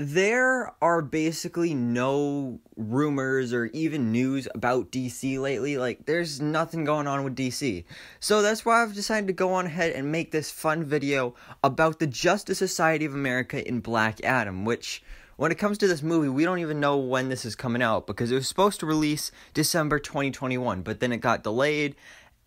there are basically no rumors or even news about DC lately. Like, there's nothing going on with DC. So that's why I've decided to go on ahead and make this fun video about the Justice Society of America in Black Adam, which. When it comes to this movie, we don't even know when this is coming out because it was supposed to release December 2021, but then it got delayed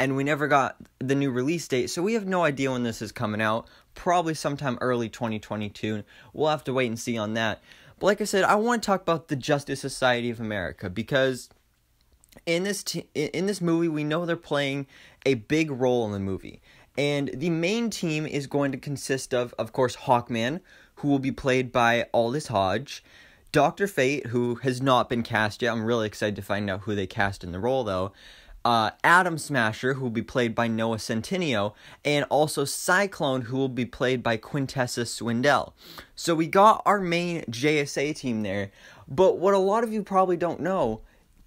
and we never got the new release date, so we have no idea when this is coming out. Probably sometime early 2022. We'll have to wait and see on that. But like I said, I want to talk about the Justice Society of America because in this t- in this movie we know they're playing a big role in the movie. And the main team is going to consist of of course Hawkman, who will be played by Aldis Hodge, Doctor Fate, who has not been cast yet. I'm really excited to find out who they cast in the role though uh, Atom Smasher, who will be played by Noah Centineo, and also Cyclone, who will be played by Quintessa Swindell. So we got our main JSA team there, but what a lot of you probably don't know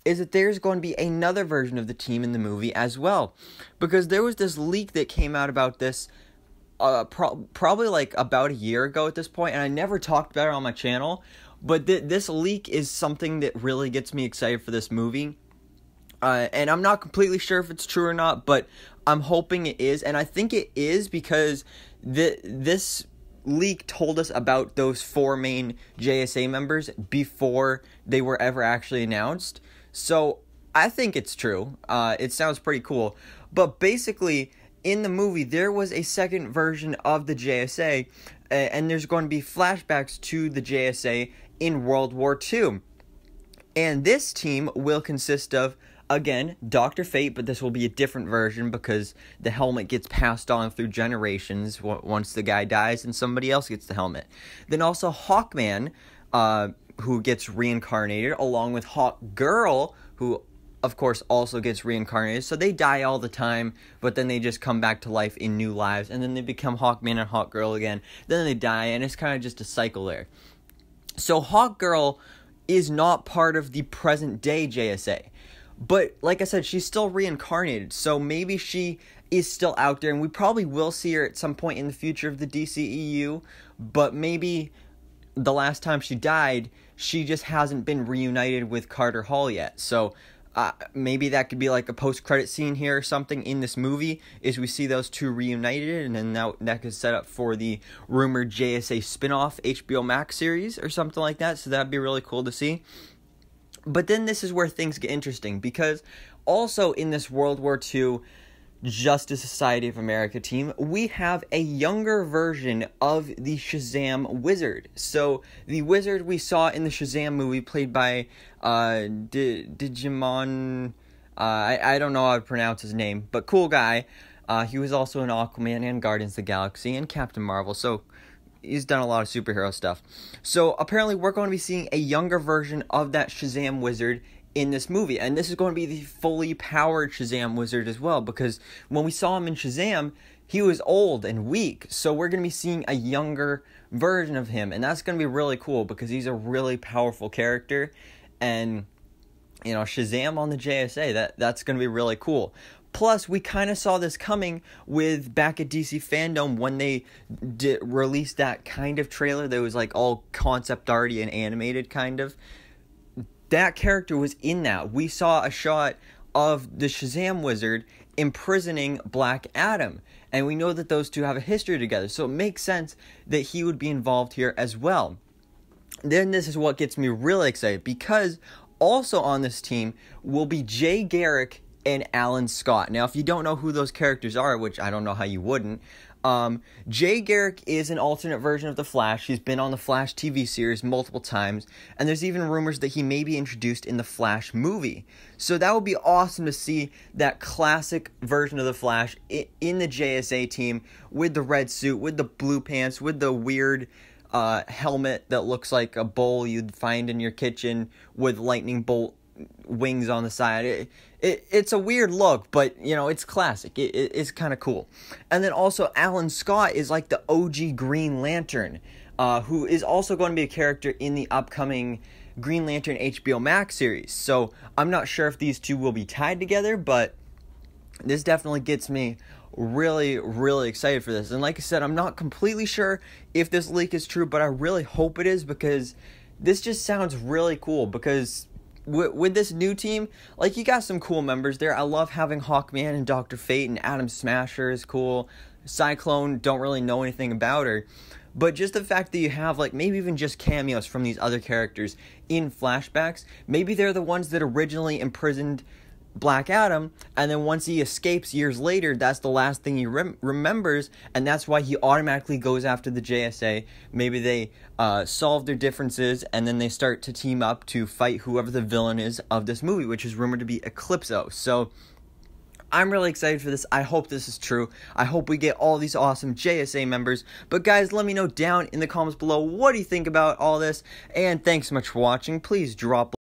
is that there's going to be another version of the team in the movie as well. Because there was this leak that came out about this uh, pro- probably like about a year ago at this point, and I never talked about it on my channel. But th- this leak is something that really gets me excited for this movie uh, and I'm not completely sure if it's true or not, but I'm hoping it is, and I think it is because the this leak told us about those four main JSA members before they were ever actually announced. So I think it's true. Uh, it sounds pretty cool. But basically, in the movie, there was a second version of the JSA, and there's going to be flashbacks to the JSA in World War II. And this team will consist of again, Doctor Fate, but this will be a different version because the helmet gets passed on through generations once the guy dies and somebody else gets the helmet. Then also Hawkman, uh, who gets reincarnated, along with Hawk Girl, who of course also gets reincarnated. So they die all the time, but then they just come back to life in new lives, and then they become Hawkman and Hawk Girl again. Then they die, and it's kind of just a cycle there. So Hawk Girl is not part of the present day JSA. But like I said, she's still reincarnated, so maybe she is still out there, and we probably will see her at some point in the future of the DCEU. But maybe the last time she died, she just hasn't been reunited with Carter Hall yet. So uh, maybe that could be like a post-credit scene here or something in this movie is we see those two reunited and then that, that could set up for the rumored JSA spin-off HBO Max series or something like that so that'd be really cool to see but then this is where things get interesting because also in this World War II Justice Society of America team, we have a younger version of the Shazam Wizard. So the wizard we saw in the Shazam movie, played by uh, D- Digimon. Uh, I I don't know how to pronounce his name, but cool guy. Uh, he was also in Aquaman and Guardians of the Galaxy and Captain Marvel. So he's done a lot of superhero stuff. So apparently, we're going to be seeing a younger version of that Shazam wizard in this movie, and this is going to be the fully powered Shazam wizard as well. Because when we saw him in Shazam, he was old and weak. So we're going to be seeing a younger version of him, and that's going to be really cool because he's a really powerful character, and you know Shazam on the JSA that that's going to be really cool. Plus, we kind of saw this coming with back at DC Fandom when they di- released that kind of trailer that was like all concept arty and animated, kind of. That character was in that. We saw a shot of the Shazam wizard imprisoning Black Adam. And we know that those two have a history together. So it makes sense that he would be involved here as well. Then this is what gets me really excited because also on this team will be Jay Garrick and Alan Scott. Now, if you don't know who those characters are, which I don't know how you wouldn't, um, Jay Garrick is an alternate version of the Flash. He's been on the Flash TV series multiple times, and there's even rumors that he may be introduced in the Flash movie. So that would be awesome to see that classic version of the Flash in the JSA team with the red suit, with the blue pants, with the weird uh, helmet that looks like a bowl you'd find in your kitchen with lightning bolt wings on the side. It, it, it's a weird look, but you know, it's classic. It, it it's kind of cool. And then also, Alan Scott is like the OG Green Lantern, uh, who is also going to be a character in the upcoming Green Lantern HBO Max series. So I'm not sure if these two will be tied together, but this definitely gets me really, really excited for this. And like I said, I'm not completely sure if this leak is true, but I really hope it is because this just sounds really cool. Because with, with this new team, like you got some cool members there. I love having Hawkman and Doctor Fate and Atom Smasher is cool. Cyclone, don't really know anything about her. But just the fact that you have, like, maybe even just cameos from these other characters in flashbacks, maybe they're the ones that originally imprisoned Black Adam, and then once he escapes years later, that's the last thing he rem- remembers, and that's why he automatically goes after the JSA. Maybe they uh, solve their differences, and then they start to team up to fight whoever the villain is of this movie, which is rumored to be Eclipso. So I'm really excited for this. I hope this is true. I hope we get all these awesome JSA members. But guys, let me know down in the comments below what do you think about all this. And thanks so much for watching. Please drop